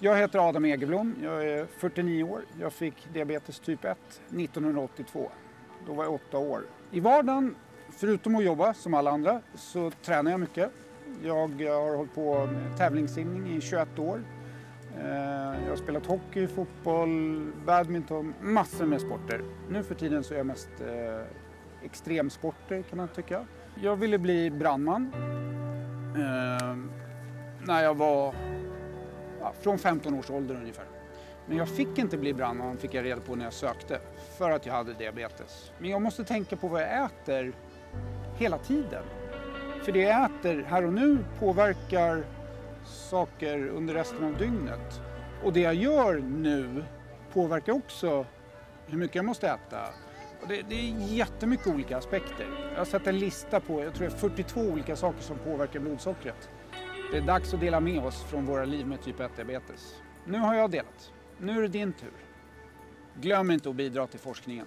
Jag heter Adam Egerblom, jag är 49 år. Jag fick diabetes typ 1 1982. Då var jag 8 år. I vardagen, förutom att jobba som alla andra, så tränar jag mycket. Jag har hållit på med tävlingssimning i 21 år. Eh, jag har spelat hockey, fotboll, badminton, massor med sporter. Nu för tiden så är jag mest eh, extremsporter kan man tycka. Jag ville bli brandman eh, när jag var ja, från 15 års ålder ungefär. Men jag fick inte bli brandman fick jag reda på när jag sökte för att jag hade diabetes. Men jag måste tänka på vad jag äter hela tiden. För det jag äter här och nu påverkar saker under resten av dygnet. Och det jag gör nu påverkar också hur mycket jag måste äta. Och det, det är jättemycket olika aspekter. Jag har sett en lista på, jag tror det är 42 olika saker som påverkar blodsockret. Det är dags att dela med oss från våra liv med typ 1-diabetes. Nu har jag delat. Nu är det din tur. Glöm inte att bidra till forskningen.